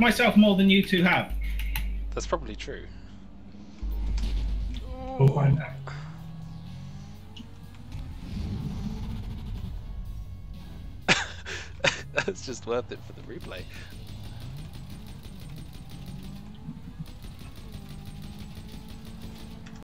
myself more than you two have. That's probably true. We'll find out. That's just worth it for the replay.